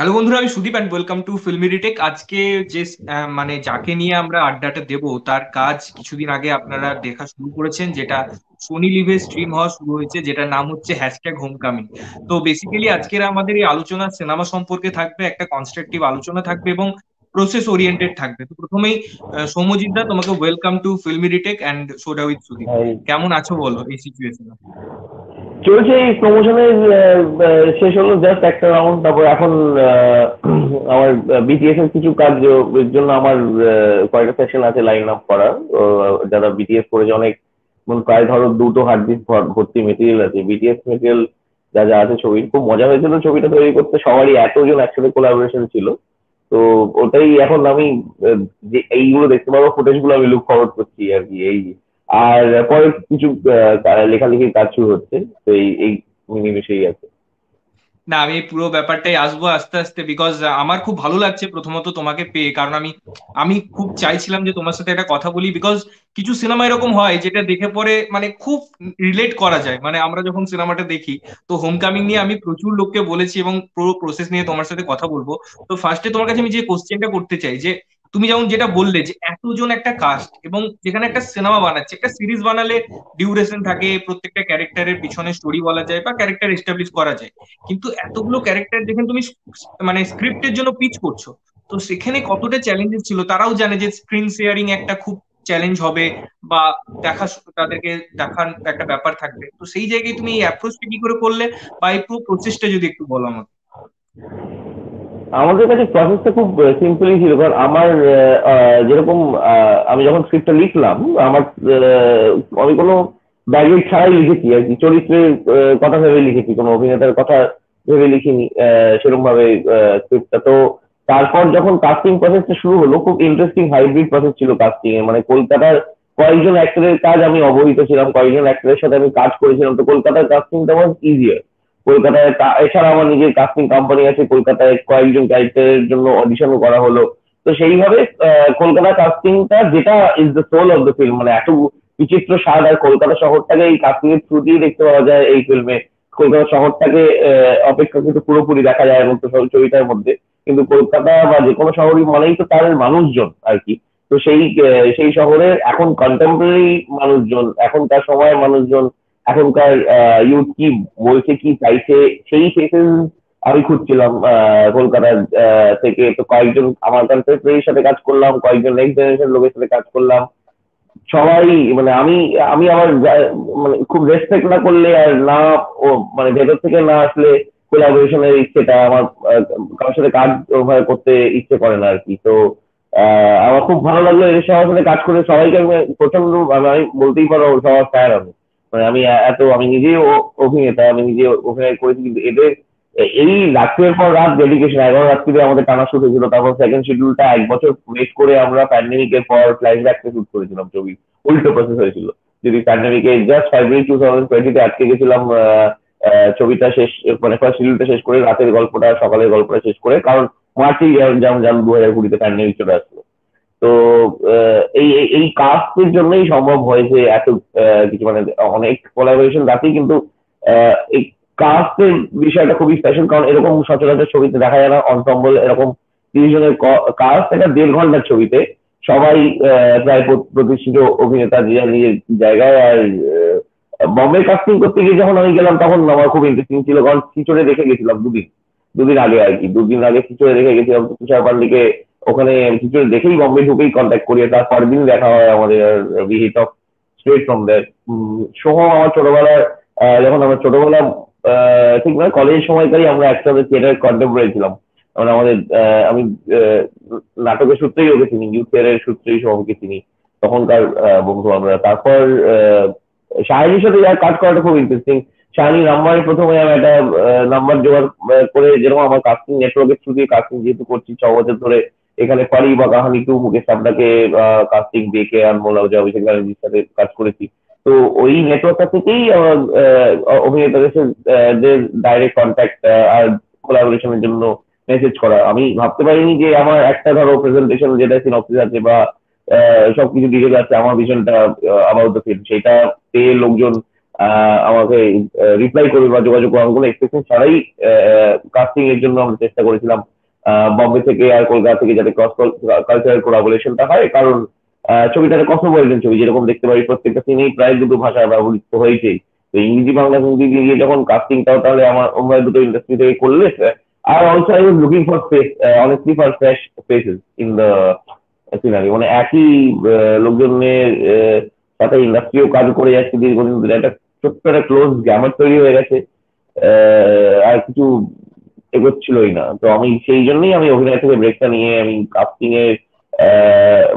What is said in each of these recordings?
Hello বন্ধুরা আমি Sudip and welcome to filmy retake আজকে যে মানে যাকে নিয়ে আমরা আড্ডাটা দেব তার কাজ কিছুদিন আগে আপনারা দেখা শুরু করেছেন যেটা সোনি লিভে স্ট্রিম হওয়া শুরু হয়েছে যেটার নাম হচ্ছে হ্যাশট্যাগ হোমকামিং তো বেসিক্যালি আজকের আমাদের এই আলোচনা সিনেমা সম্পর্কে থাকবে একটা কনস্ট্রাকটিভ আলোচনা থাকবে এবং প্রসেস ওরিয়েন্টেড থাকবে। তো প্রথমেই আহ, সৌম্যজিৎ দা তোমাকে welcome to filmy retake and soda with Sudip. কেমন আছো বলো এই সিচুয়েশনে চলছে এই প্রমোশনের শেষ হলো জাস্ট একটা রাউন্ড তারপর এখন আমার বিটিএস এর কিছু কাজ জন্য আমার কয়েকটা সেকশন আছে লাইন আপ করা তো, যারা বিটিএস করেছে অনেক প্রায় ধরো দুটো হার্ড ডিস্ক ভর্তি মেটেরিয়াল আছে। বিটিএস মেটেরিয়াল যা যা আছে ছবির খুব মজা হয়েছিল ছবিটা তৈরি করতে। সবারই এতজন একসাথে কোলাবোরেশন ছিল। তো ওটাই এখন আমি যে এইগুলো দেখতে পাবো ফুটেজগুলো আমি লুক ফরওয়ার্ড করছি আর কি এই আর পরে কিছু লেখালেখির কাজ শুরু হচ্ছে, তো এই এই মিনিমিশেই আছে। না, আমি পুরো ব্যাপারটাই আসব আস্তে আস্তে বিকজ আমার খুব ভালো লাগছে প্রথমত তোমাকে পেয়ে, কারণ আমি আমি খুব চাইছিলাম যে তোমার সাথে একটা কথা বলি বিকজ কিছু সিনেমা এরকম হয় যেটা দেখে পরে মানে খুব রিলেট করা যায়। মানে আমরা যখন সিনেমাটা দেখি, তো হোমকামিং নিয়ে আমি প্রচুর লোককে বলেছি এবং পুরো প্রসেস নিয়ে তোমার সাথে কথা বলব। তো ফার্স্টে তোমার কাছে আমি যে কোশ্চেনটা করতে চাই, যে তুমি যেমন যেটা বললে যে এতজন একটা কাস্ট এবং যেখানে একটা সিনেমা বানাচ্ছে, একটা সিরিজ বানালে ডিউরেশন থাকে, প্রত্যেকটা ক্যারেক্টারের পিছনে স্টোরি বলা যায় বা ক্যারেক্টার এস্টাবলিশ করা যায়। কিন্তু এতগুলো ক্যারেক্টার যেখানে তুমি মানে স্ক্রিপ্টের জন্য পিচ করছ। তো সেখানে কতটা চ্যালেঞ্জেস ছিল? তারাও জানে যে স্ক্রিন শেয়ারিং একটা খুব চ্যালেঞ্জ হবে বা দেখা তাদেরকে দেখার একটা ব্যাপার থাকবে। তো সেই জায়গায় তুমি এই অ্যাপ্রোচটা কি করে করলে বা এই পুরো প্রসেসটা যদি একটু বলো আমাকে। আমাদের কাছে প্রসেসটা খুব সিম্পলই ছিল। কারণ আমার যেরকম আমি যখন স্ক্রিপ্টটা লিখলাম, আমার আমি কোনো ব্যাগেজ ছাড়াই লিখেছি আর কি। চরিত্রের কথা ভেবে লিখেছি। কোনো অভিনেতার কথা ভেবে লিখিনি সেরকম ভাবে স্ক্রিপ্টটা তো তারপর যখন কাস্টিং প্রসেসটা শুরু হলো, খুব ইন্টারেস্টিং হাইব্রিড প্রসেস ছিল কাস্টিং এর মানে কলকাতার কয়েকজন অ্যাক্টরের কাজ আমি অবহিত ছিলাম, কয়েকজন অ্যাক্টরের সাথে আমি কাজ করেছিলাম। তো কলকাতার কাস্টিংটা ওয়াজ ইজিয়ার কলকাতায় এছাড়া আমার নিজের কাস্টিং কোম্পানি আছে, কলকাতায় কয়েকজন ক্যারেক্টারের জন্য অডিশনও করা হলো। তো সেইভাবে কলকাতা কাস্টিংটা যেটা is the soul of the film মানে এত বিচিত্র স্বাদ, আর কলকাতা শহরটাকে এই কাস্টিং এর থ্রু দেখতে পাওয়া যায় এই ফিল্মে কলকাতা শহরটাকে অপেক্ষাকৃত পুরোপুরি দেখা যায় এবং ছবিটার মধ্যে। কিন্তু কলকাতা বা যে কোনো শহরই মানেই তো তার মানুষজন আর কি। তো সেই সেই শহরের এখন কন্টেম্পোরারি মানুষজন, এখনকার সময়ের মানুষজন এখনকার ইউথ কি বলছে কি চাইছে, সেই ফেসেস আমি খুঁজছিলাম কলকাতার থেকে। তো কয়েকজন আমার কন্টেম্পোরারির সাথে কাজ করলাম, কয়েকজন নেক্সট জেনারেশন লোকের সাথে কাজ করলাম। সবাই মানে আমি আমি আমার মানে খুব রেসপেক্ট না করলে আর না, ও মানে ভেতর থেকে না আসলে কোলাবোরেশনের ইচ্ছেটা আমার কারোর সাথে কাজ ওভাবে করতে ইচ্ছে করে না আর কি। তো আমার খুব ভালো লাগল এদের সবার সাথে কাজ করে। সবাইকে আমি প্রচণ্ড আমি বলতেই পারো, সবার ফ্যান আমি। মানে আমি এত, আমি নিজেই অভিনেতা, আমি নিজে অভিনয় করেছি, কিন্তু এদের এই রাত্রের পর রাত ডেডিকেশন এগারো রাত্রিতে আমাদের টানা শুট হয়েছিল, তারপর সেকেন্ড শিডিউলটা এক বছর ওয়েট করে আমরা প্যান্ডেমিকের পর ফ্ল্যাশব্যাকটা শুট করেছিলাম ছবি, উল্টো প্রসেস হয়েছিল। যদি প্যান্ডেমিকে জাস্ট ফেব্রুয়ারি টু থাউজেন্ড টোয়েন্টিতে আটকে গেছিলাম ছবিটা শেষ মানে ফার্স্ট শিডিউলটা শেষ করে রাতের গল্পটা, সকালের গল্পটা শেষ করে, কারণ মার্চেই যেমন যেমন দু হাজার কুড়িতে প্যান্ডেমিক চলে আসলো। তো এই, এই- কাস্টের জন্যই সম্ভব হয়েছে এত কিছু মানে অনেক কোলাবোরেশন রাখি কিন্তু এই কাস্টের বিষয়টা খুবই স্পেশাল কারণ এরকম সচরাচর ছবিতে দেখা যায় না। অনসম্বল এরকম তিরিশ জনের কাস্ট একটা দেড় ঘণ্টার ছবিতে। সবাই প্রায় প্রতিষ্ঠিত অভিনেতা যে নিজের জায়গায় আর বম্বে কাস্টিং করতে গিয়ে যখন আমি গেলাম তখন আমার খুব ইন্টারেস্টিং ছিল কারণ খিচুড়ে দেখে গেছিলাম দুদিন। দুদিন আগে আর কি, দুদিন আগে খিচুড়ে দেখে গেছিলাম। তুষার পান্ডিকে ওখানে খিচুড়ে দেখেই বম্বে ঢুকেই কন্ট্যাক্ট করি তার দিন দেখা হয় আমাদের we hit off straight from that Soham আমার ছোটবেলার আহ, যখন আমরা ছোটবেলা ঠিক না কলেজ সময়কারই আমরা একসাথে থিয়েটার কন্টেম্পোরারি ছিলাম। মানে আমাদের আমি নাটকের সূত্রেই ওকে চিনি ইউথ থিয়েটারের সূত্রেই সোহমকে চিনি তখনকার বন্ধু আমরা তারপর শাহিনীর সাথে যার কাজ করাটা খুব ইন্টারেস্টিং শাহিনী নাম্বারে প্রথমে আমি একটা নাম্বার জোগাড় করে যেরকম আমার কাস্টিং নেটওয়ার্কের থ্রু দিয়ে কাস্টিং যেহেতু করছি ছ বছর ধরে এখানে পারি বা কাহানি টু মুকেশ সাবনাকে কাস্টিং দেখে আনমোল আহুজা অভিষেক ব্যানার্জির সাথে কাজ করেছি। তো ওই নেটওয়ার্কটা থেকেই আমার অভিনেতাদের সাথে ডাইরেক্ট কন্ট্যাক্ট আর কোলাবোরেশনের জন্য মেসেজ করা। আমি ভাবতে পারিনি যে আমার একটা ধরো প্রেজেন্টেশন যেটা সিনপসিস আছে বা সবকিছু ডিটেল আছে, আমার ভিশনটা অ্যাবাউট দ্য ফিল্ম সেটা পেয়ে লোকজন আমাকে রিপ্লাই করবে বা যোগাযোগ করবে কোনো এক্সপেকটেশন ছাড়াই কাস্টিং এর জন্য আমরা চেষ্টা করেছিলাম। বম্বে থেকে আর কলকাতা থেকে যাতে ক্রস কালচারাল কোলাবোরেশনটা হয়, কারণ ছবিটা একটা কসমোপলিটন ছবি, যেরকম দেখতে পারি প্রত্যেকটা সিনেই প্রায় দুটো ভাষা ব্যবহৃত হয়েছে। তো ইংরেজি, বাংলা, হিন্দি দিয়ে যখন কাস্টিংটাও তাহলে আমার অন্য দুটো ইন্ডাস্ট্রি থেকে করলে, আর also I was looking for face honestly for fresh faces in the scenery মানে একই লোকজনের সাথে ইন্ডাস্ট্রিও কাজ করে যাচ্ছে দীর্ঘদিন ধরে। একটা ছোট্ট একটা ক্লোজ গ্যামার তৈরি হয়ে গেছে। আর কিছু এগোচ্ছিলই না। তো আমি সেই জন্যই আমি অভিনয় থেকে ব্রেকটা নিয়ে আমি কাস্টিং এর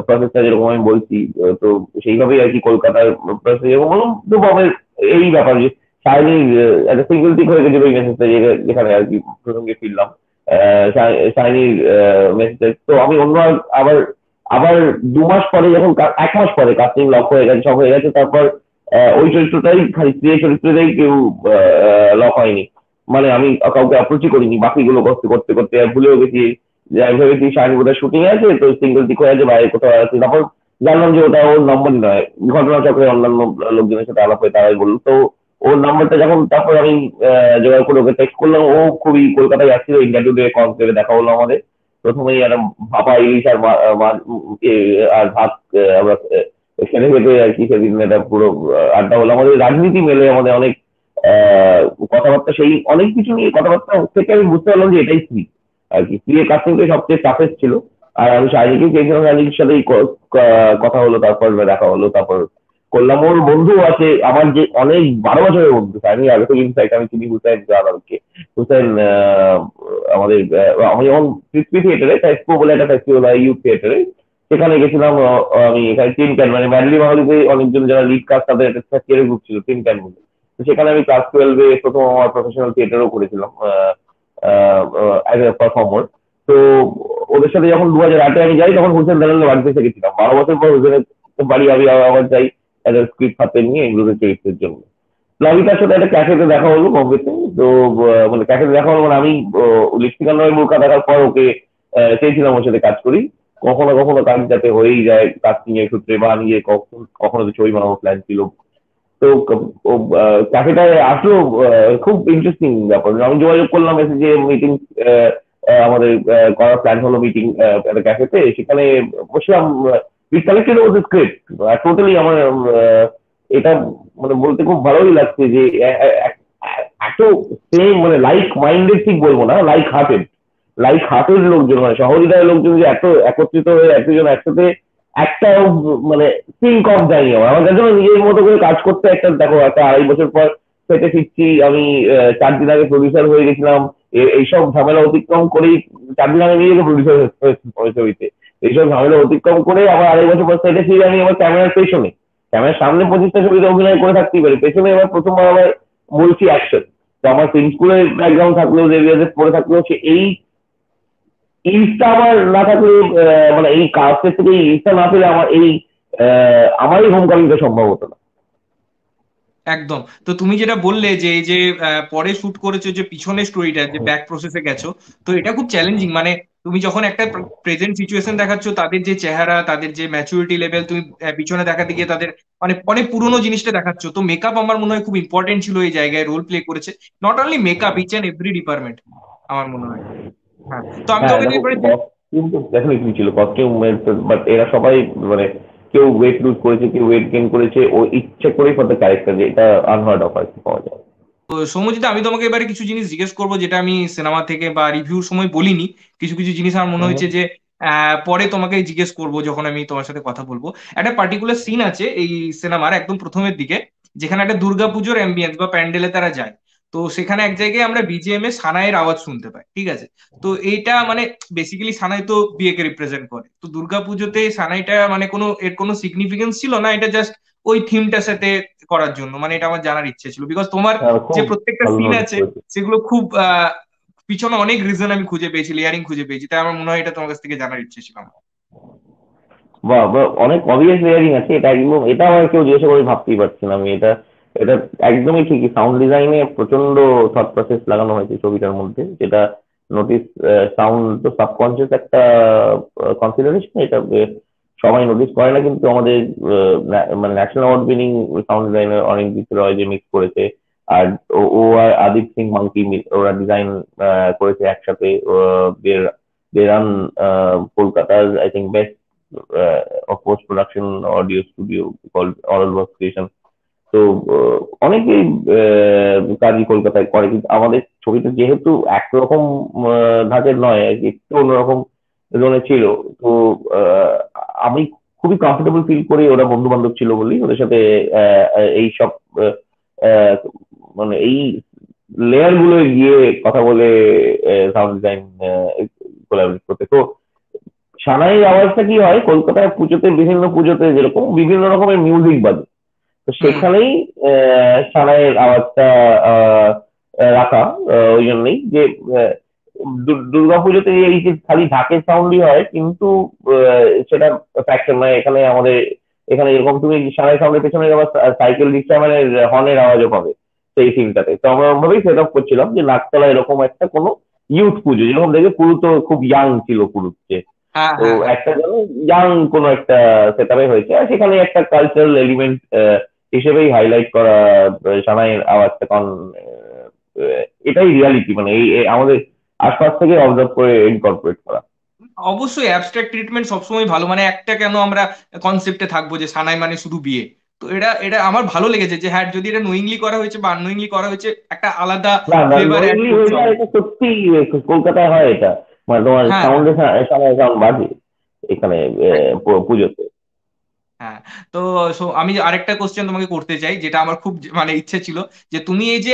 প্রসেসটা যেরকম আমি বলছি, তো সেইভাবেই আর কি কলকাতার প্রসেস যেরকম বলুন তো ববের এই ব্যাপার যে শাইনির একটা সিঙ্গেল টিক হয়ে গেছিল ওই মেসেজটা যেখানে আর কি প্রসঙ্গে ফিরলাম। শাইনির মেসেজটা তো আমি অন্য আবার আবার দু মাস পরে যখন এক মাস পরে কাস্টিং লক হয়ে গেছে, সব হয়ে গেছে, তারপর ওই চরিত্রটাই, খালি স্ত্রী চরিত্রটাই কেউ লক হয়নি। মানে আমি কাউকে অ্যাপ্রোচই করিনি, বাকিগুলো করতে করতে করতে ভুলেও গেছি। যে আমি ভেবেছি শাহিন বোধহয় শুটিং আছে, তো সিঙ্গেল টিক হয়ে আছে, বাইরে কোথাও আছে। তারপর জানলাম যে ওটা ওর নম্বরই নয়। ঘটনাচক্রে অন্যান্য লোকজনের সাথে আলাপ হয়ে তারাই বলল। তো ওর নাম্বারটা যখন তারপর আমি জোগাড় করে ওকে টেক্সট করলাম, ও খুবই কলকাতায় আসছিল ইন্ডিয়া টুডে কনক্লেভে দেখা হলো আমাদের। প্রথমেই একটা ভাপা ইলিশ আর আর ভাত আমরা খেতে খেতে আর কি সেদিন একটা পুরো আড্ডা হলো। আমাদের রাজনীতি মেলে আমাদের অনেক কথাবার্তা সেই অনেক কিছু নিয়ে কথাবার্তা থেকে আমি বুঝতে পারলাম যে এটাই স্ত্রী আর কি স্ত্রীর কাছ থেকে সবচেয়ে টাফেস্ট ছিল। আর আমি শারীরিকই চেয়েছিলাম শারীরিক সাথেই কথা হলো, তারপর দেখা হলো, তারপর করলাম। ওর বন্ধু আছে, আমার যে অনেক বারো বছরের বন্ধু, আমি আগে থেকে ইনসাইট আমি চিনি হুসাইন জালালকে হুসাইন আমাদের আমি যখন ক্রিসপি থিয়েটারে টাইসপো বলে একটা ফেস্টিভ্যাল হয় ইউথ থিয়েটারে সেখানে গেছিলাম আমি এখানে টিন ক্যান মানে ম্যাডলি বাঙালিতে অনেকজন যারা লিড কাস্ট তাদের একটা থিয়েটার গ্রুপ ছিল টিন ক্যান বলে। সেখানে আমি ক্লাস টুয়েলভে প্রথম আমার প্রফেশনাল থিয়েটারও করেছিলাম অ্যাজ এ পারফর্মার তো ওদের সাথে যখন দু হাজার আটে আমি যাই, তখন হুসেন দালালের বাড়িতে এসে গেছিলাম। বারো বছর পর হুসেনের বাড়ি আমি আবার যাই একটা স্ক্রিপ্ট হাতে নিয়ে এগুলোকে চরিত্রের জন্য। প্লাবিতার সাথে একটা ক্যাফেতে দেখা হলো বম্বেতে তো মানে ক্যাফেতে দেখা হলো মানে আমি লিপস্টিকার নয় মুখা দেখার পর ওকে চেয়েছিলাম ওর সাথে কাজ করি। কখনো কখনো কাজ যাতে হয়েই যায়, কাজ নিয়ে সূত্রে বা নিজে কখনো কখনো তো ছবি বানাবো প্ল্যান ছিল। তো ক্যাফেটায় আসলো খুব ইন্টারেস্টিং ব্যাপার। আমি যোগাযোগ করলাম, এসে যে মিটিং আমাদের করার প্ল্যান হলো মিটিং ক্যাফেতে সেখানে বসলাম we collected over script totally আমার এটা মানে বলতে খুব ভালোই লাগছে যে এত সেম মানে লাইক মাইন্ডেড ঠিক বলব না লাইক হার্টেড লাইক হার্টেড লোকজন মানে সহযোগিতার লোকজন যে এত একত্রিত হয়ে একজন একসাথে একটা মানে সিঙ্ক অফ যায়নি আমার আমার কাছে নিজের মতো করে কাজ করতে একটা, দেখো, একটা আড়াই বছর পর সেটে ফিরছি, আমি চার দিন আগে প্রডিউসার হয়ে গেছিলাম। এইসব ঝামেলা অতিক্রম করেই চার দিন আগে নিজেকে প্রডিউসার হয়েছে এইসব ঝামেলা অতিক্রম করে আবার আড়াই বছর পর সেটে ফিরে আমি আমার ক্যামেরার পেছনে। ক্যামেরার সামনে পঁচিশটা ছবিতে অভিনয় করে থাকতেই পারি। পেছনে এবার প্রথমবার আবার বলছি অ্যাকশন তো আমার ফিল্ম স্কুলের ব্যাকগ্রাউন্ড থাকলেও রেভিয়াজের পড়ে থাকলেও সে এই ইস্টটা আমার না থাকলে মানে এই কাজের থেকে এই ইস্টটা না পেলে আমার এই আমারই হোম কামিংটা সম্ভব হতো না। একদম। তো তুমি যেটা বললে যে এই যে পরে শুট করেছ যে পিছনের স্টোরিটা যে ব্যাক প্রসেসে গেছো তো এটা খুব চ্যালেঞ্জিং মানে তুমি যখন একটা প্রেজেন্ট সিচুয়েশন দেখাচ্ছ তাদের যে চেহারা তাদের যে ম্যাচুরিটি লেভেল তুমি পিছনে দেখাতে গিয়ে তাদের মানে অনেক পুরনো জিনিসটা দেখাচ্ছ। তো মেকআপ আমার মনে হয় খুব ইম্পর্টেন্ট ছিল এই জায়গায় রোল প্লে করেছে। Not only makeup each and every department আমার মনে হ্যাঁ। তো আমি হ্যাঁ, তোকে ছিল কস্টিউম বাট এরা সবাই মানে কেউ ওয়েট লুজ করেছে কেউ ওয়েট গেইন করেছে ও ইচ্ছে করেই ফর ক্যারেক্টার যে এটা আনহার্ড অফ আর কি পাওয়া যায়। তো সৌম্যজিৎ আমি তোমাকে এবারে কিছু জিনিস জিজ্ঞেস করব যেটা আমি সিনেমা থেকে বা রিভিউর সময় বলিনি। কিছু কিছু জিনিস আমার মনে হয়েছে যে পরে তোমাকে জিজ্ঞেস করব যখন আমি তোমার সাথে কথা বলব। একটা পার্টিকুলার সিন আছে এই সিনেমার একদম প্রথমের দিকে যেখানে একটা দুর্গাপুজোর অ্যাম্বিয়েন্স বা প্যান্ডেলে তারা যায়। তো সেখানে এক জায়গায় আমরা বিজিএম এ সানাইয়ের আওয়াজ শুনতে পাই ঠিক আছে? তো এইটা মানে বেসিক্যালি সানাই তো বিয়েকে রিপ্রেজেন্ট করে। তো দুর্গাপুজোতে সানাইটা মানে কোনো এর কোনো সিগনিফিকেন্স ছিল না এটা জাস্ট ওই থিমটার সাথে করার জন্য মানে এটা আমার জানার ইচ্ছে ছিল। বিকজ তোমার হ্যাঁ, যে প্রত্যেকটা সিন আছে সেগুলো খুব পিছনে অনেক রিজন আমি খুঁজে পেয়েছি লেয়ারিং খুঁজে পেয়েছি তাই আমার মনে হয় এটা তোমার কাছ থেকে জানার ইচ্ছে ছিল আমার। বাহ অনেক অবভিয়াস লেয়ারিং আছে এটা এটা আমার কেউ জিজ্ঞাসা করে ভাবতেই পারছি না আমি এটা এটা একদমই ঠিকই। সাউন্ড ডিজাইনে প্রচণ্ড থট প্রসেস লাগানো হয়েছে ছবিটার মধ্যে, যেটা নোটিস সাউন্ড তো সাবকনসিয়াস একটা কনসিডারেশন এটা সবাই নোটিস করে না, কিন্তু আমাদের মানে national award winning sound designer Arindip Roy যে মিক্স করেছে, আর ও আর আদিত সিং মাঙ্কি ওরা ডিজাইন করেছে একসাথে they run I think best of post production audio studio called Oral Work Station তো অনেকেই কাজই কলকাতায় করে, কিন্তু আমাদের ছবিটা যেহেতু একরকম ধাঁচের নয় একটু অন্যরকম জোনে ছিল, তো আমি খুবই কমফোর্টেবল ফিল করি ওরা বন্ধু বান্ধব ছিল বলি ওদের সাথে এই সব মানে এই লেয়ারগুলো গিয়ে কথা বলে সাউন্ড ডিজাইন কোলাবরেট করতে। তো, সানাইয়ের আওয়াজটা কি হয়, কলকাতায় পুজোতে, বিভিন্ন পুজোতে যেরকম, বিভিন্ন রকমের মিউজিক বাজে। তো সেখানেই সানাইয়ের আওয়াজটা রাখা ওই জন্যই যে দুর্গাপুজোতে এই যে খালি ঢাকের সাউন্ডই হয় কিন্তু সেটা ফ্যাক্টর নয় এখানে আমাদের এখানে এরকম তুমি সানাই সাউন্ডের পেছনে আবার সাইকেল রিক্সা মানে হর্নের আওয়াজও পাবে সেই সিনটাতে তো আমরা ভাবেই সেট আপ করছিলাম যে নাকতলা এরকম একটা কোনো ইউথ পুজো যেরকম দেখে পুরু তো খুব ইয়াং ছিল পুরুত্বে হ্যাঁ, তো হ্যাঁ। একটা যেন ইয়াং কোনো একটা সেট হয়েছে আর সেখানে একটা কালচারাল এলিমেন্ট হিসেবেই হাইলাইট করা সানাইয়ের আওয়াজটা কারণ এটাই রিয়ালিটি মানে এই আমাদের আশপাশ থেকে অবজার্ভ করে ইনকর্পোরেট করা। অবশ্যই অ্যাবস্ট্রাক্ট ট্রিটমেন্ট সবসময় ভালো মানে একটা কেন আমরা কনসেপ্টে থাকব যে সানাই মানে শুধু বিয়ে? তো এটা এটা আমার ভালো লেগেছে যে হ্যাঁ যদি এটা নোয়িংলি করা হয়েছে বা আননোয়িংলি করা হয়েছে একটা আলাদা সত্যি কলকাতায় হয় এটা। মানে তোমার সাউন্ডে সাউন্ড বাজে এখানে পুজোতে। হ্যাঁ তো আমি আরেকটা কোশ্চেন তোমাকে করতে চাই, যেটা আমার খুব মানে ইচ্ছে ছিল, যে তুমি এই যে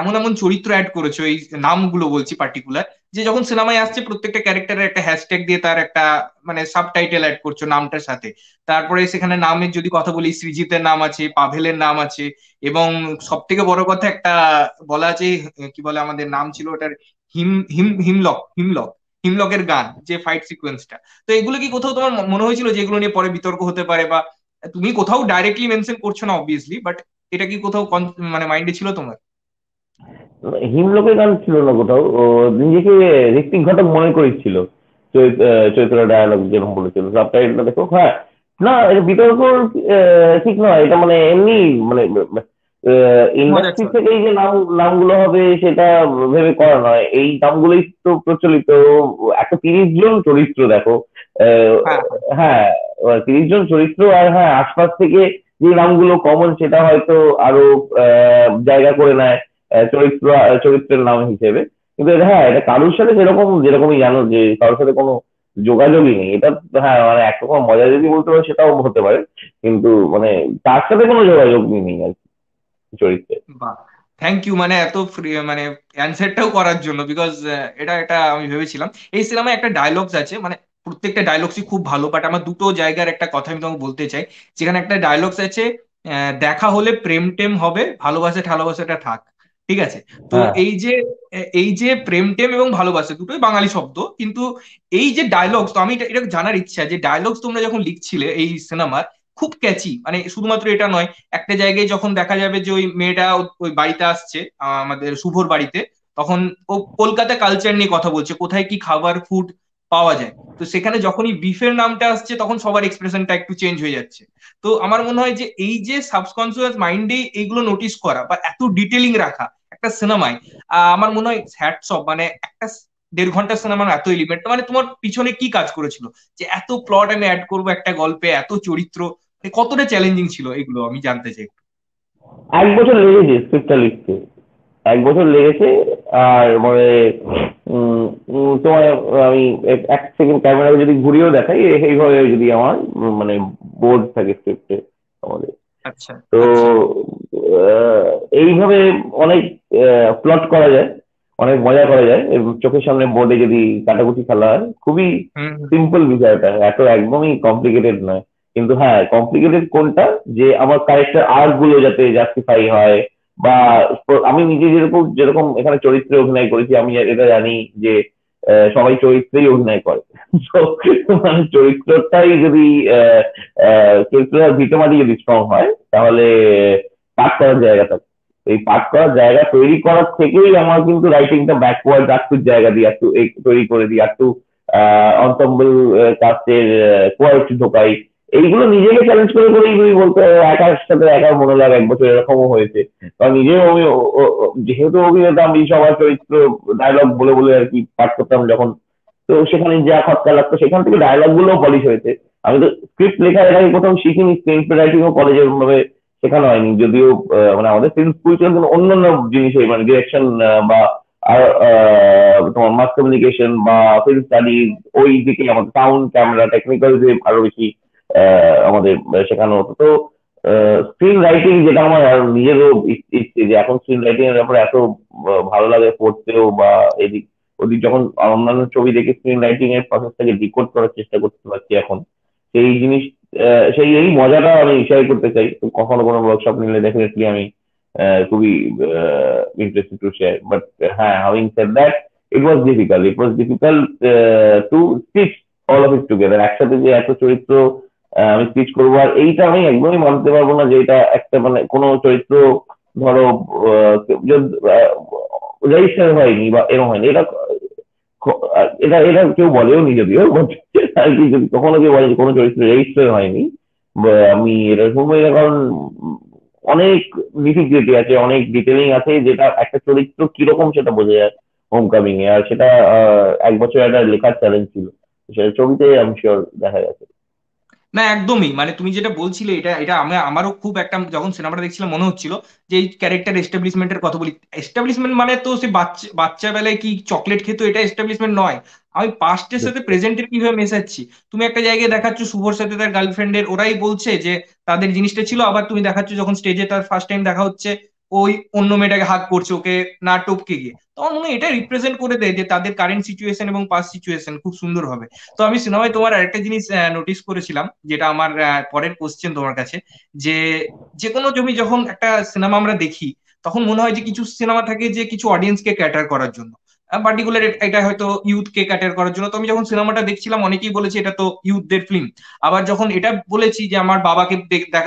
এমন এমন চরিত্র অ্যাড করেছ, এই নামগুলো বলছি পার্টিকুলার যে যখন সিনেমায় আসছে প্রত্যেকটা ক্যারেক্টারের একটা হ্যাশট্যাগ দিয়ে তার একটা মানে সাব টাইটেল অ্যাড করছ নামটার সাথে। তারপরে সেখানে নামের যদি কথা বলি, সৃজিতের নাম আছে, পাভেলের নাম আছে, এবং সব থেকে বড় কথা একটা বলা আছে, কি বলে আমাদের নাম ছিল ওটার, হিম হিম, হিমলক হিমলক। হিমলকের গান, যে ফাইট সিকোয়েন্সটা তো এগুলো কি কোথাও তোমার মনে হয়েছিল যে এগুলো নিয়ে পরে বিতর্ক হতে পারে বা তুমি কোথাও ডাইরেক্টলি মেনশন করছ না অবভিয়াসলি বাট এটা কি কোথাও মানে মাইন্ডে ছিল তোমার? হিমলোকের গান ছিল না কোথাও। নিজেকে ঋত্বিক ঘটক মনে করেছিল চৈত্র ডায়ালগ যেরকম বলেছিল। সাবটাইটেলটা দেখো হ্যাঁ না, এটা বিতর্ক ঠিক নয়, এটা মানে এমনি মানে ইন্ডাস্ট্রি থেকে এই যে নাম নামগুলো হবে সেটা ভেবে করা নয়। এই নামগুলোই তো প্রচলিত। একটা তিরিশ জন চরিত্র দেখো। হ্যাঁ, হ্যাঁ তিরিশ জন চরিত্র আর হ্যাঁ আশপাশ থেকে যে নামগুলো কমন সেটা হয়তো আরও জায়গা করে নেয় চরিত্র চরিত্রের নাম হিসেবে। কিন্তু হ্যাঁ এটা কারোর সাথে যেরকম যেরকমই জানো যে কারোর সাথে কোনো যোগাযোগই নেই। এটা হ্যাঁ মানে একরকম মজা যদি বলতে পারে সেটাও হতে পারে। কিন্তু মানে তার সাথে কোনো যোগাযোগ নেই আর কি। চরিত্রে। থ্যাংক ইউ মানে এত ফ্রি মানে অ্যান্সারটাও করার জন্য বিকজ এটা এটা আমি ভেবেছিলাম। এই সিনেমায় একটা ডায়লগস আছে মানে প্রত্যেকটা ডায়লগসই খুব ভালো বাট আমার দুটো জায়গার একটা কথা আমি তোমাকে বলতে চাই। যেখানে একটা ডায়লগস আছে দেখা হলে প্রেম টেম হবে ভালোবাসা ঠালোবাসাটা থাক ঠিক আছে? তো হ্যাঁ। এই যে এই যে প্রেম টেম এবং ভালোবাসা দুটোই বাঙালি শব্দ কিন্তু এই যে ডায়লগস তো আমি এটা জানার ইচ্ছা যে ডায়লগস তোমরা যখন লিখছিলে এই সিনেমার খুব ক্যাচি মানে শুধুমাত্র এটা নয়, একটা জায়গায় যখন দেখা যাবে যে ওই মেয়েটা ওই বাড়িতে আসছে আমাদের শুভর বাড়িতে, তখন ও কলকাতা কালচার নিয়ে কথা বলছে, কোথায় কি খাবার ফুড পাওয়া যায়। তো সেখানে যখনই বিফের নামটা আসছে, তখন সবার এক্সপ্রেশনটা একটু চেঞ্জ হয়ে যাচ্ছে। তো আমার মনে হয় যে এই যে সাবকনসিয়াস মাইন্ডে এইগুলো নোটিস করা বা এত ডিটেলিং রাখা একটা সিনেমায় আমার মনে হয় হ্যাটস অফ মানে একটা দেড় ঘণ্টা সিনেমার এত এলিমেন্ট মানে তোমার পিছনে কি কাজ করেছিল? যে এত প্লট আমি অ্যাড করব একটা গল্পে, এত চরিত্র কতটা চ্যালেঞ্জিং ছিল এগুলো? আমি জানতে চাই। এক বছর লেগেছে স্ক্রিপ্টটা লিখতে। এক বছর লেগেছে আর মানে তোমার আমি এক সেকেন্ড ক্যামেরা যদি ঘুরিয়েও দেখাই এইভাবে যদি আমার মানে বোর্ড থাকে স্ক্রিপ্টে আমাদের। আচ্ছা তো এইভাবে অনেক প্লট করা যায় অনেক মজা করা যায়। চোখের সামনে বোর্ডে যদি কাটাকুটি খেলা হয় খুবই সিম্পল বিষয়টা এত একদমই কমপ্লিকেটেড নয়। কিন্তু হ্যাঁ কমপ্লিকেটেড কোনটা? যে আমার ক্যারেক্টার আর্টগুলো যাতে জাস্টিফাই হয় বা আমি নিজে যেরকম যেরকম এখানে চরিত্রে অভিনয় করেছি, আমি এটা জানি যে সবাই চরিত্রেই অভিনয় করে। মানে চরিত্রটাই যদি চরিত্রের ভিতমাটি যদি স্ট্রং হয়, তাহলে পাঠ করার জায়গা থাকে। এই পাঠ করার জায়গা তৈরি করার থেকেই আমার কিন্তু রাইটিংটা ব্যাকওয়ার্ড একটু জায়গা দিই একটু তৈরি করে দিই একটু অন্তম্বল কাস্টের কোয়ালিটি ঢোকাই। এইগুলো নিজেকে চ্যালেঞ্জ করে করেই তুমি বলতে একার সাথে একার মনোলাগ এক বছর এরকমও হয়েছে। কারণ নিজেও আমি যেহেতু অভিনেতা, আমি সবার চরিত্র ডায়লগ বলে বলে আর কি পাঠ করতাম যখন। তো সেখানে যা খরচা লাগতো, সেখান থেকে ডায়লগগুলো পলিশ হয়েছে। আমি তো স্ক্রিপ্ট লেখা এর আগে কোথাও শিখিনি স্ক্রিপ্ট রাইটিং ও কলেজে ভাবে শেখানো হয়নি। যদিও মানে আমাদের ফিল্ম স্কুল ছিল, কিন্তু অন্যান্য জিনিসে মানে ডিরেকশন বা, আর তোমার মাস কমিউনিকেশন বা ফিল্ম স্টাডিজ ওই দিকে আমাদের সাউন্ড ক্যামেরা টেকনিক্যাল যে আরও বেশি আমাদের শেখানো হতো। তো স্ক্রিন রাইটিং যেটা আমার নিজেরও ইচ্ছে যে এখন স্ক্রিন রাইটিং এর ব্যাপারে এত ভালো লাগে পড়তেও বা এদিক, ওদিক যখন অন্যান্য ছবি দেখে স্ক্রিন রাইটিং এর প্রসেসটাকে ডিকোড করার চেষ্টা করতে পারছি এখন, সেই জিনিস সেই, এই মজাটা আমি শেয়ার করতে চাই। কখনো কোনো ওয়ার্কশপ নিলে ডেফিনেটলি আমি খুবই ইন্টারেস্টেড টু শেয়ার বাট হ্যাঁ having said that it was difficult it was difficult to stitch all of it together একসাথে যে এত চরিত্র আমি স্পিচ করব। আর এইটা আমি একদমই মানতে পারব না যে এটা একটা মানে কোনো চরিত্র ধরো রেজিস্টার হয়নি বা এরকম হয়নি। এটা এটা এটা কেউ বলেও নি যদিও আর কি যদি কখনো কেউ বলে কোনো চরিত্র রেজিস্টার হয়নি আমি এটা শুনব এটা কারণ অনেক ডিফিকাল্টি আছে, অনেক ডিটেলিং আছে, যেটা একটা চরিত্র কীরকম সেটা বোঝা যায় হোম কামিং এ আর সেটা এক বছর একটা লেখার চ্যালেঞ্জ ছিল। সেটা ছবিতে আমি শিওর দেখা গেছে। না একদমই। মানে তুমি যেটা বলছিলে এটা এটা আমি আমারও খুব একটা যখন সিনেমাটা দেখছিলাম মনে হচ্ছিল যে এই ক্যারেক্টার এস্টাবলিশমেন্টের কথা বলি। এস্টাবলিশমেন্ট মানে তো সে বাচ্চা বাচ্চা বেলায় কি চকলেট খেতো এটা এস্টাবলিশমেন্ট নয়। আমি পাস্টের সাথে প্রেজেন্টের কীভাবে মেশাচ্ছি? তুমি একটা জায়গায় দেখাচ্ছ শুভর সাথে তার গার্লফ্রেন্ডের ওরাই বলছে যে তাদের জিনিসটা ছিল আবার তুমি দেখাচ্ছ যখন স্টেজে তার ফার্স্ট টাইম দেখা হচ্ছে ওই অন্য মেয়েটাকে হাত করছে, ওকে না টপকে গিয়ে। তো আমার মনে হয় এটা রিপ্রেজেন্ট করে দেয় যে তাদের কারেন্ট সিচুয়েশন এবং পাস্ট সিচুয়েশন খুব সুন্দর হবে। তো আমি সিনেমায় তোমার আরেকটা জিনিস নোটিস করেছিলাম, যেটা আমার পরের কোশ্চেন তোমার কাছে, যে যে কোনো জমি যখন একটা সিনেমা আমরা দেখি, তখন মনে হয় যে কিছু সিনেমা থাকে যে কিছু অডিয়েন্সকে ক্যাটার করার জন্য। পার্টিকুলার এটা হয়তো ইউথ কে ক্যাটার করার জন্য। তো আমি যখন সিনেমাটা দেখছিলাম, অনেকেই বলেছে এটা তো ইউথদের ফিল্ম আবার যখন এটা বলেছি যে আমার বাবাকে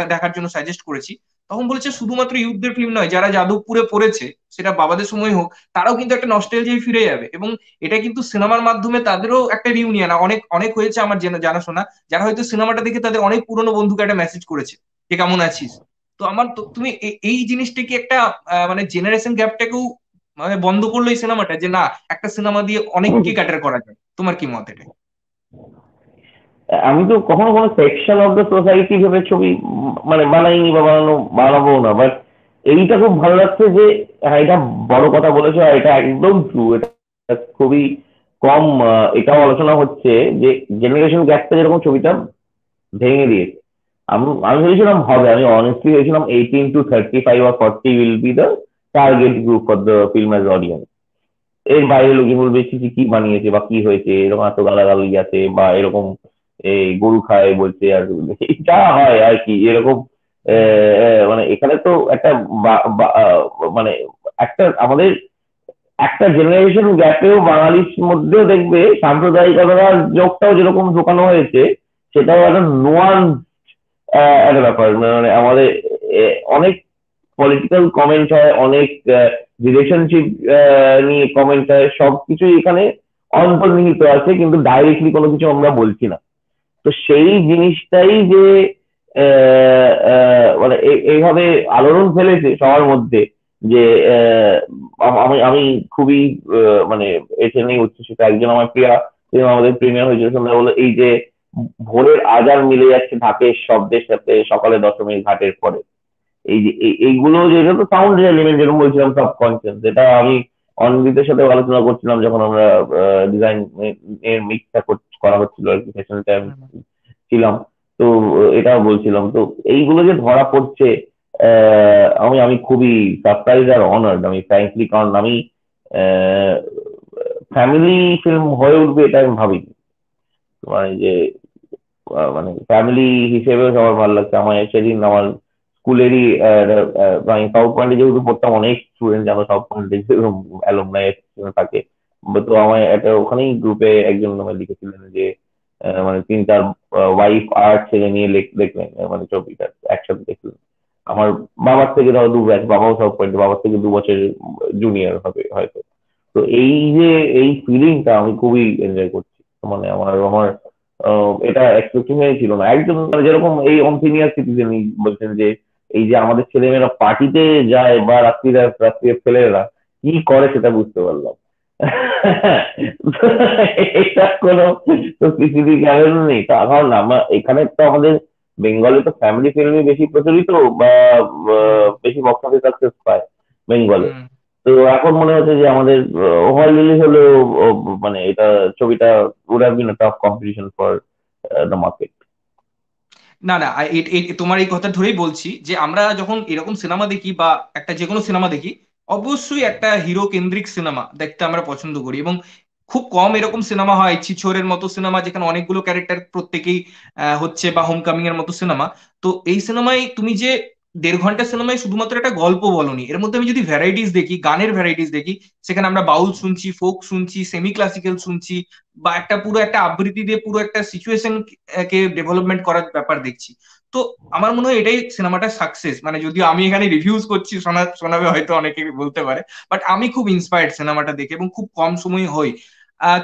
দেখার জন্য সাজেস্ট করেছি তখন বলেছে শুধুমাত্র ইউথদের ফিল্ম নয় যারা যাদবপুরে পড়েছে সেটা বাবাদের সময় হোক তারাও কিন্তু একটা নস্টেলজিয়ায় ফিরে যাবে। এবং এটা কিন্তু সিনেমার মাধ্যমে তাদেরও একটা রিউনিয়ন অনেক অনেক হয়েছে আমার জানাশোনা যারা হয়তো সিনেমাটা দেখে তাদের অনেক পুরনো বন্ধুকে একটা মেসেজ করেছে যে কেমন আছিস? তো আমার তুমি এই জিনিসটা কি একটা মানে জেনারেশন গ্যাপটাকেও মানে বন্ধ করল এই সিনেমাটা যে না একটা সিনেমা দিয়ে অনেককে ক্যাটার করা যায়। তোমার কি মত এটা? আমি তো কখনো কোনো সেকশন অফ দ্য সোসাইটি ভেবে ছবি মানে বানাইনি বা বানানো, বানাবো না বাট এইটা খুব ভালো লাগছে যে হ্যাঁ এটা বড় কথা বলেছ, আর এটা একদম ট্রু এটা খুবই কম এটাও আলোচনা হচ্ছে যে জেনারেশন গ্যাপটা যেরকম ছবিটা ভেঙে দিয়েছে। আমি আমি ভেবেছিলাম হবে, আমি অনেস্টলি ভেবেছিলাম eighteen to thirty five R forty will be the target group for the film as audience এর বাইরে লোকে বলবে কি বানিয়েছে বা কি হয়েছে, এরকম এত গালাগালি আছে বা এরকম এই গরু খায় বলছে আর যা হয় আর কি, এরকম মানে এখানে তো একটা মানে একটা আমাদের একটা জেনারেশন গ্যাপেও বাঙালির মধ্যেও দেখবে সাম্প্রদায়িকতার যোগটাও যেরকম ঢোকানো হয়েছে, সেটাও একটা নোয়ান একটা ব্যাপার। মানে আমাদের অনেক পলিটিক্যাল কমেন্ট হয়, অনেক রিলেশনশিপ নিয়ে কমেন্ট হয়, সবকিছুই এখানে অন্তর্নিহিত আছে, কিন্তু ডাইরেক্টলি কোনো কিছু আমরা বলছি না। তো সেই জিনিসটাই যে মানে এইভাবে আলোড়ন ফেলেছে সবার মধ্যে যে আমি আমি খুবই মানে এসে নেই উচ্ছ্বসিত। একজন আমার প্রিয়া আমাদের প্রিমিয়ার হয়েছিল সন্ধ্যা বলে এই যে ভোরের আজার মিলে যাচ্ছে ঢাকের শব্দের সাথে সকালে দশমীর ঘাটের পরে। এই যে এইগুলো যেটা তো সাউন্ড এলিমেন্ট যেরকম বলছিলাম সাবকনসিয়াস যেটা আমি অনবিদের সাথে আলোচনা করছিলাম যখন আমরা ডিজাইন এর মিক্সটা করা হচ্ছিল আর কি সেশনটা ছিলাম। তো এটাও বলছিলাম। তো এইগুলো যে ধরা পড়ছে আমি আমি খুবই সারপ্রাইজ আর অনার্ড আমি ফ্র্যাঙ্কলি কারণ আমি ফ্যামিলি ফিল্ম হয়ে উঠবে এটা আমি ভাবিনি। মানে যে মানে ফ্যামিলি হিসেবেও সবার ভালো লাগছে। আমার সেদিন আমার স্কুলেরই আমি সাউথ পয়েন্টে যেহেতু পড়তাম অনেক স্টুডেন্ট জানো সাউথ পয়েন্টে অ্যালুমনাই থাকে। তো আমার একটা ওখানেই গ্রুপে একজন নামে লিখেছিলেন যে মানে তিনি তার ওয়াইফ আর ছেলে নিয়ে দেখলেন মানে ছবিটা একসাথে দেখলেন। আমার বাবার থেকে ধরো দু ব্যাচ বাবাও সাউথ পয়েন্ট বাবার থেকে দু বছর জুনিয়র হবে হয়তো। তো এই যে, এই ফিলিংটা আমি খুবই এনজয় করছি। মানে আমার আমার এটা এক্সপেক্টিং ছিল না। একজন মানে যেরকম এই অন সিনিয়র সিটিজেন বলছেন যে, এই যে আমাদের ছেলেমেয়েরা পার্টিতে যায় বা রাত্রিরা, রাত্রির ছেলেরা, কি করে সেটা বুঝতে পারলাম। এটা কোনো তো পৃথিবী কেমন নেই। কারণ আমার এখানে তো আমাদের বেঙ্গলে তো ফ্যামিলি ফিল্মই বেশি প্রচলিত বা বেশি বক্স অফিস সাকসেস পায় বেঙ্গলে তো এখন মনে হচ্ছে যে আমাদের হল রিলিজ হলেও মানে এটা ছবিটা would have been tough competition for the market না না তোমার এই কথা ধরেই বলছি যে আমরা যখন এরকম সিনেমা দেখি বা একটা যে কোনো সিনেমা দেখি অবশ্যই একটা হিরো কেন্দ্রিক সিনেমা দেখতে আমরা পছন্দ করি এবং খুব কম এরকম সিনেমা হয় ছিছোরের মতো সিনেমা যেখানে অনেকগুলো ক্যারেক্টার প্রত্যেকেই হচ্ছে বা হোমকামিং এর মতো সিনেমা তো এই সিনেমায় তুমি যে দেড় ঘণ্টা সিনেমায় শুধুমাত্র একটা গল্প বলনি, এর মধ্যে আমি যদি ভ্যারাইটিস দেখি, গানের ভ্যারাইটিস দেখি, সেখানে আমরা বাউল শুনছি ফোক শুনছি সেমি ক্লাসিক্যাল শুনছি বা একটা পুরো একটা আবৃত্তি দিয়ে পুরো একটা সিচুয়েশন কে ডেভেলপমেন্ট করার ব্যাপার দেখছি। তো আমার মনে হয় এটাই সিনেমাটা সাকসেস মানে যদিও আমি এখানে রিভিউজ করছি, শোনা, শোনাবে হয়তো অনেকে বলতে পারে বাট আমি খুব ইন্সপায়ার্ড সিনেমাটা দেখে এবং খুব কম সময় হই।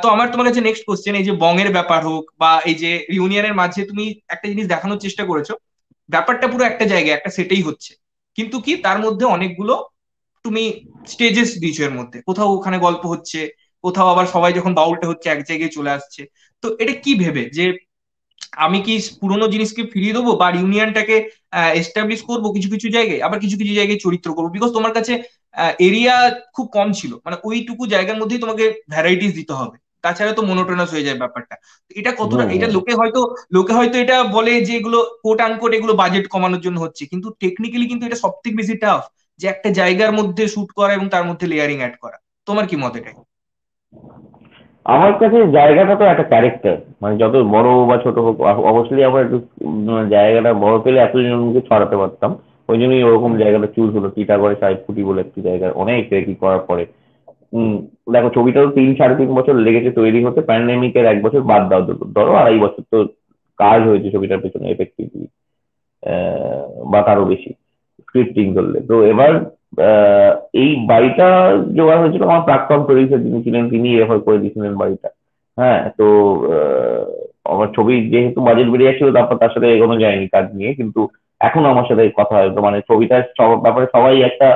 তো আমার তোমার কাছে নেক্সট কোশ্চেন এই যে বংয়ের ব্যাপার হোক বা এই যে রিউনিয়নের মাঝে তুমি একটা জিনিস দেখানোর চেষ্টা করেছ, ব্যাপারটা পুরো একটা জায়গায়, একটা সেটেই হচ্ছে। কিন্তু কি তার মধ্যে অনেকগুলো তুমি স্টেজেস দিয়েছ এর মধ্যে। কোথাও ওখানে গল্প হচ্ছে, কোথাও আবার সবাই যখন বাউলটা হচ্ছে, এক জায়গায় চলে আসছে। তো এটা কি ভেবে? যে আমি কি পুরোনো জিনিসকে ফিরিয়ে দেবো বা ইউনিয়নটাকে এস্টাবলিশ করব কিছু কিছু জায়গায়? আবার কিছু কিছু জায়গায় চরিত্র করব? বিকজ তোমার কাছে এরিয়া খুব কম ছিল। মানে ওইটুকু জায়গার মধ্যেই তোমাকে ভ্যারাইটিস দিতে হবে। তাছাড়া তো মনোটোনাস হয়ে যায় ব্যাপারটা। এটা কতটা এটা লোকে হয়তো লোকে হয়তো এটা বলে যে এগুলো কোট আনকোট এগুলো বাজেট কমানোর জন্য হচ্ছে। কিন্তু টেকনিক্যালি কিন্তু এটা সব থেকে বেশি টাফ যে একটা জায়গার মধ্যে শুট করা এবং তার মধ্যে লেয়ারিং অ্যাড করা। তোমার কি মত এটাই? আমার কাছে জায়গাটা তো একটা ক্যারেক্টার মানে যত বড় বা ছোট হোক অবশ্যই আমরা একটু জায়গাটা বড় পেলে এতজনকে ছড়াতে পারতাম। ওই জন্যই ওরকম জায়গাটা চুজ হলো টিটাগড়ে সাহেব ফুটি বলে একটি জায়গা অনেক কি করার পরে। দেখো ছবিটা তো তিন সাড়ে তিন বছর লেগেছে তৈরি হতে প্যান্ডেমিকের এক বছর বাদ দাও, ধরো আড়াই বছর তো কাজ হয়েছে ছবিটার পেছনে এফেক্টিভলি বা তারও বেশি স্ক্রিপ্টিং ধরলে। তো এবার এই বাড়িটা জোগাড় হয়েছিল আমার প্রাক্তন প্রডিউসার যিনি ছিলেন, তিনি রেফার করে দিয়েছিলেন বাড়িটা। হ্যাঁ তো আমার ছবি যেহেতু বাজেট বেড়ে যাচ্ছিল, তারপর তার সাথে এগোনো যায়নি কাজ নিয়ে, কিন্তু এখন আমার সাথে কথা হয়। তো মানে ছবিটার ব্যাপারে সবাই একটা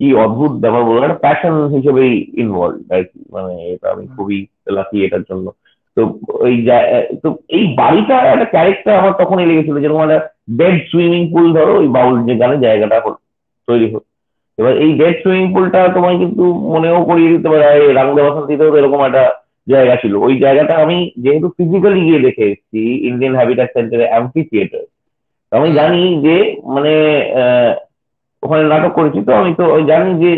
কি অদ্ভুত ব্যাপার বলব, একটা প্যাশন হিসেবেই ইনভলভ আর কি মানে এটা আমি খুবই লাকি এটার জন্য। তো ওই তো এই বাড়িটা একটা ক্যারেক্টার আমার তখনই লেগেছিল, যেরকম একটা ডেড সুইমিং পুল ধরো, ওই বাউল যে গানে জায়গাটা তৈরি হতো। এবার এই ডেড সুইমিং পুলটা তোমায় কিন্তু মনেও করিয়ে দিতে পারে। রাঙ্গা বাসন্তীতেও এরকম একটা জায়গা ছিল। ওই জায়গাটা আমি যেহেতু ফিজিক্যালি গিয়ে দেখে এসেছি ইন্ডিয়ান হ্যাবিটাস সেন্টারে অ্যাম্পি থিয়েটার আমি জানি যে মানে ওখানে নাটক করেছি, তো আমি তো জানি যে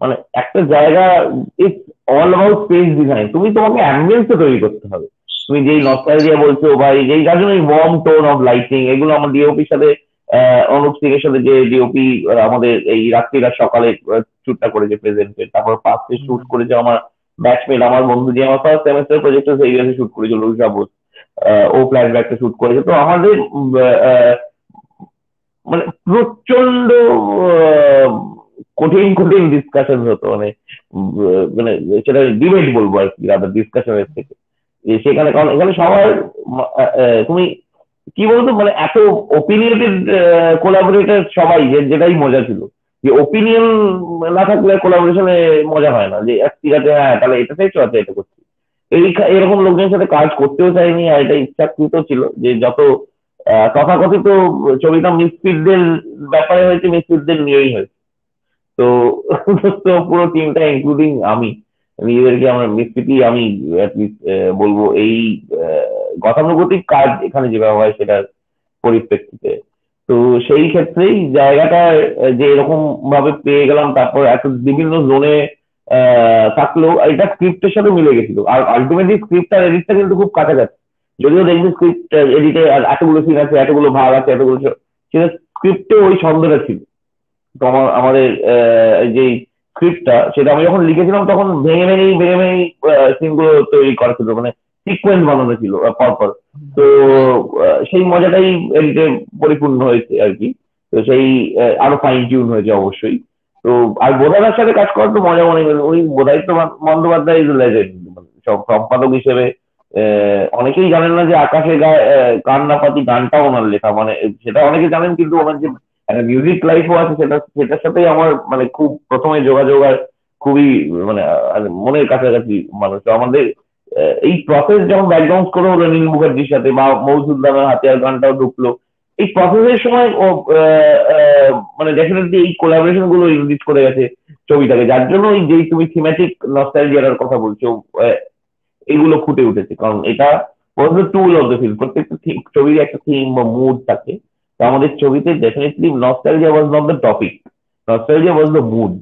মানে একটা জায়গা it's all about space design তুমি তোমাকে অ্যাম্বিয়েন্সটা তৈরি করতে হবে। তুমি যেই নস্টালজিয়া বলছো বা যেই জন্য ওয়ার্ম টোন অফ লাইটিং এগুলো আমার ডিওপির সাথে অনুপ সিং এর সাথে যে ডিওপি আমাদের এই রাত্রিরা সকালে শুটটা করেছে প্রেজেন্টের তারপর ফার্স্টে শুট করেছে আমার ব্যাচমেট আমার বন্ধু যে আমার ফার্স্ট সেমেস্টার প্রজেক্ট সেই শুট করেছিল রুষা বোস ও ফ্ল্যাশব্যাকটা শুট করেছে। তো আমাদের মানে প্রচণ্ড কঠিন কঠিন ডিসকাশন হতো। মানে মানে সেটা ডিবেট বলব আর কি রাদার ডিসকাশনের থেকে। সেখানে কারণ এখানে সবার তুমি কি বলতো? মানে এত ওপিনিয়নের কোলাবোরেটর সবাই, যে যেটাই মজা ছিল। যে ওপিনিয়ন না থাকলে কোলাবোরেশনে মজা হয় না। যে ঠিক আছে হ্যাঁ তাহলে এটা চাইছো আচ্ছা এটা করছি। এই এরকম লোকজনের সাথে কাজ করতেও চাইনি, আর এটা ইচ্ছাকৃত ছিল। যে যত তথাকথিত ছবিটা মিসফিটদের ব্যাপারে হয়েছে মিসফিটদের নিয়েই হয়েছে। তো তো পুরো টিমটা ইনক্লুডিং আমি নিজেদেরকে আমার মিসফিটই আমি বলব এই গতানুগতিক কাজ এখানে যেভাবে হয় সেটার পরিপ্রেক্ষিতে। তো সেই ক্ষেত্রেই জায়গাটা যে এরকম ভাবে পেয়ে গেলাম, তারপর এত বিভিন্ন জোনে থাকলেও এটা স্ক্রিপ্টের সাথে মিলে গেছিল। আর আলটিমেটলি স্ক্রিপ্ট আর এডিটটা কিন্তু খুব কাছাকাছি। যদিও দেখবি স্ক্রিপ্ট এডিটে এতগুলো সিন আছে, এতগুলো ভাগ আছে, এতগুলো সেটা স্ক্রিপ্টে ওই ছন্দটা ছিল। তো আমার, আমাদের যে স্ক্রিপ্টটা সেটা আমি যখন লিখেছিলাম তখন ভেঙে ভেঙেই ভেঙে ভেঙেই সিনগুলো তৈরি করা ছিল মানে সিকোয়েন্স বানানো ছিল পরপর। তো সেই মজাটাই এডিটে পরিপূর্ণ হয়েছে আর কি। তো সেই আরও ফাইন টিউন হয়েছে অবশ্যই। তো, আর বোধাদার সাথে কাজ করার তো মজা মনে ওই বোধায়িত্ব বন্দ্যোপাধ্যায় ইজ লেজেন্ড সব সম্পাদক হিসেবে অনেকেই জানেন না যে আকাশে গায়ে কান্নাপাতি গানটা ওনার লেখা মানে সেটা অনেকে জানেন, কিন্তু ওনার যে একটা মিউজিক লাইফও আছে, সেটা, সেটার সাথেই আমার মানে খুব প্রথমে যোগাযোগ আর খুবই মানে মনের কাছাকাছি মানুষ। আমাদের এই প্রসেস যেমন ব্যাকগ্রাউন্ড করে হলো নীল মুখার্জির সাথে বা মৌসুদ্দামের হাতিয়ার গানটাও ঢুকলো, এই প্রসেসের সময় ও মানে ডেফিনেটলি এই কোলাবোরেশনগুলো ইনক্রিজ করে গেছে ছবিটাকে। যার জন্য ওই যেই তুমি থিমেটিক নস্টালজিয়ার কথা বলছো এগুলো ফুটে উঠেছে। কারণ এটা টুল অফ দ্য ফিল্ম প্রত্যেকটা ছবির একটা থিম বা মুড থাকে। তো আমাদের ছবিতে definitely nostalgia was not the topic nostalgia was the mood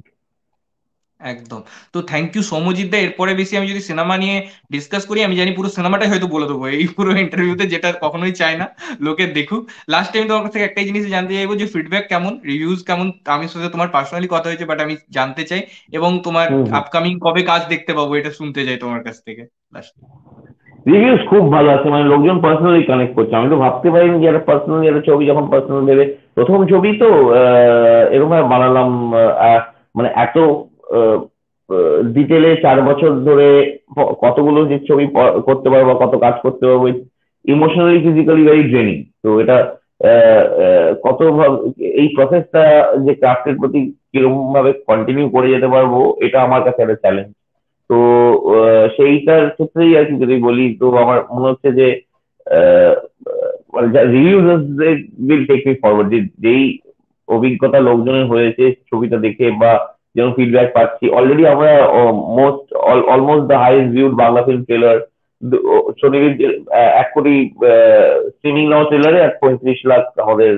একদম। তো থ্যাংক ইউ সৌমজিৎ দা এরপরে বেশি আমি যদি সিনেমা নিয়ে ডিসকাস করি আমি জানি পুরো সিনেমাটাই হয়তো বলে দেবো। এই পুরো ইন্টারভিউতে যেটা কখনোই চাই না লোকে দেখুক। লাস্ট টাইম তোমার কাছ থেকে একটাই জিনিস জানতে চাইব যে ফিডব্যাক কেমন রিভিউজ কেমন আমি সাথে তোমার পার্সোনালি কথা হয়েছে বাট আমি জানতে চাই। এবং তোমার আপকামিং কবে কাজ দেখতে পাবো এটা শুনতে চাই তোমার কাছ থেকে। লাস্ট রিভিউজ খুব ভালো আছে। মানে লোকজন পার্সোনালি কানেক্ট করছে। আমি তো ভাবতে পারিনি যে একটা পার্সোনালি একটা ছবি যখন পার্সোনাল দেবে। প্রথম ছবি তো এরকম বানালাম মানে এত ডিটেলে চার বছর ধরে কতগুলো যে ছবি করতে পারব, কত কাজ করতে পারব ইমোশনালি ফিজিক্যালি ভেরি ড্রেনিং তো এটা কত এই প্রসেসটা যে ক্রাফটের প্রতি কীরকম ভাবে কন্টিনিউ করে যেতে পারব, এটা আমার কাছে একটা চ্যালেঞ্জ তো সেইটার ক্ষেত্রেই আর কি যদি বলি, তো আমার মনে হচ্ছে যে উইল টেক ফরওয়ার্ড যেই অভিজ্ঞতা লোকজনের হয়েছে ছবিটা দেখে বা যেমন ফিডব্যাক পাচ্ছি অলরেডি আমরা most almost the highest viewed Bangla film trailer শনির এক কোটি স্ট্রিমিং নাও ট্রেলারে এক পঁয়ত্রিশ লাখ আমাদের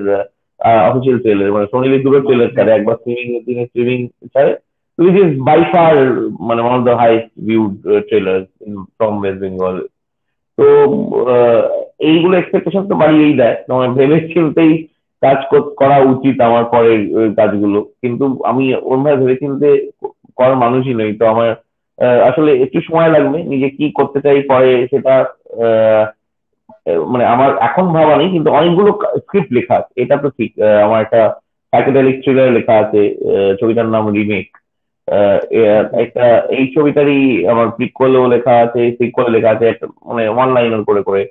অফিসিয়াল ট্রেলার মানে সোনির দুটো ট্রেলার ছাড়ে, একবার স্ট্রিমিং দিনে স্ট্রিমিং ছাড়ে। Which is by far মানে one of the highest viewed uh, trailers in, from West Bengal. তো এইগুলো এক্সপেকটেশন তো বাড়িয়েই দেয়। তোমার ভেবে চিনতেই কাজ করা উচিত আমার পরের কাজগুলো। কিন্তু আমি অন্যভাবে ভেবে চিনতে করার মানুষই নই। তো আমার আসলে একটু সময় লাগবে নিজে কি করতে চাই পরে সেটা মানে আমার এখন ভাবা নেই কিন্তু অনেকগুলো স্ক্রিপ্ট লেখা আছে। এটা তো ঠিক আমার একটা সাইকেডেলিক থ্রিলার লেখা আছে ছবিটার নাম রিমেক একটা এই ছবিটারই আমার প্রিকোলেও লেখা আছে সিকোলে লেখা আছে মানে ওয়ান লাইনার করে। করে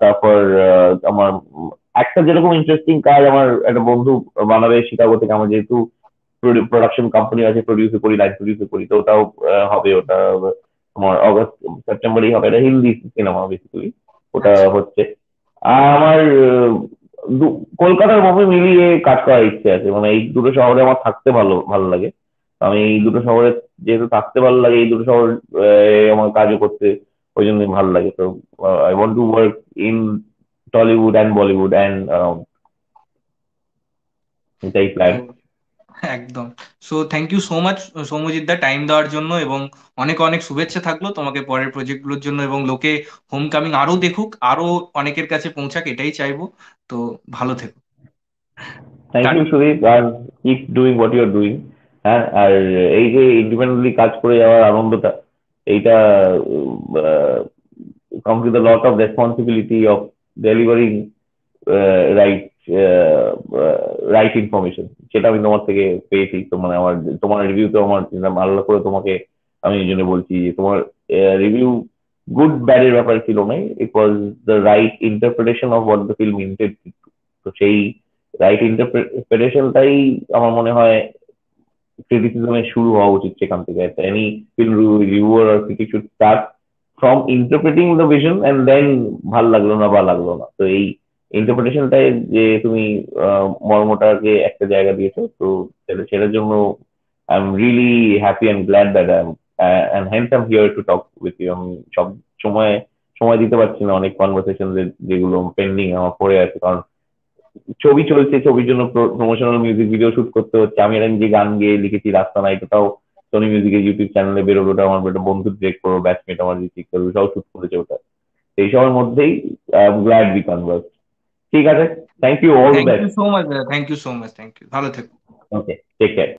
তারপর আমার একটা যেরকম ইন্টারেস্টিং কাজ আমার একটা বন্ধু বানাবে শিকাগো থেকে আমার যেহেতু প্রোডাকশন কোম্পানি আছে প্রডিউস করি লাইভ প্রডিউস করি তো ওটাও হবে ওটা তোমার অগস্ট সেপ্টেম্বরেই হবে এটা হিন্দি সিনেমা বেসিক্যালি ওটা আচ্ছা। হচ্ছে। আমার কলকাতার মধ্যে মিলিয়ে কাজ করার ইচ্ছে আছে মানে এই দুটো শহরে আমার থাকতে ভালো ভালো লাগে। আমি এই দুটো শহরে যেহেতু থাকতে ভালো লাগে এই দুটো শহর আমার কাজও করতে ওই জন্য ভালো লাগে। তো I want to work in Tollywood and Bollywood and around এটাই প্ল্যান একদম। So thank you so much Soumajit da time দেওয়ার জন্য এবং অনেক অনেক শুভেচ্ছা থাকল তোমাকে পরের প্রজেক্টগুলোর জন্য এবং লোকে হোম কামিং আরও দেখুক আরও অনেকের কাছে পৌঁছাক এটাই চাইব। তো ভালো থেকো। Thank you Sudip R keep doing what you are doing হ্যাঁ আর এই যে ইন্ডিপেন্ডেন্টলি কাজ করে যাওয়ার আনন্দটা এইটা comes with a lot of responsibility of delivering uh, right uh, uh, right সেটা আমি তোমার থেকে পেয়েছি। মানে আমার তোমার রিভিউ তো আমার আল্লাহ করে তোমাকে আমি এই জন্য বলছি যে তোমার রিভিউ গুড ব্যাড এর ব্যাপার ছিল না it was the right interpretation of what the film intended তো সেই রাইট ইন্টারপ্রিটেশনটাই আমার মনে হয় ক্রিটিসিজমের শুরু হওয়া উচিত সেখান থেকে any film reviewer R critic should start from interpreting the vision and then ভালো লাগল না বা লাগল না। তো এই ইন্টারপ্রিটেশনটাই যে তুমি মর্মটাকে একটা জায়গা দিয়েছ, তো সেটার জন্য I am really happy and glad that I am hence um here to talk with you আমি সব সময় সময় দিতে পারছি না অনেক কনভারসেশন যেগুলো পেন্ডিং আমার পড়ে আছে, কারণ ছবি চলছে ছবির জন্য প্রমোশনাল মিউজিক ভিডিও শুট করতে হচ্ছে। আমি এরকম নিজে গান গেয়ে লিখেছি রাস্তা নাই ওটাও সোনি মিউজিকের ইউটিউব চ্যানেলে বেরোবে ওটা আমার একটা বন্ধু ডিরেক্ট করব ব্যাচমেট আমার যে করবে সব শুট করেছে ওটা। এই সবের মধ্যেই গ্ল্যাড বি কনভার্স ঠিক আছে? Thank you all that thank you so much thank you so much thank you ভালো থেকো। Okay take care